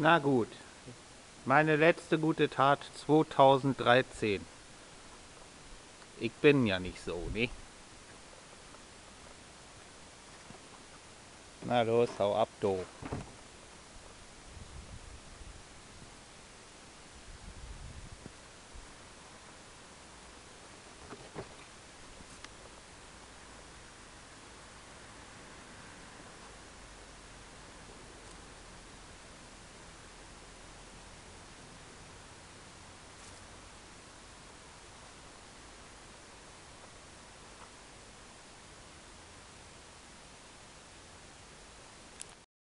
Na gut. Meine letzte gute Tat 2013. Ich bin ja nicht so, ne? Na los, hau ab, du.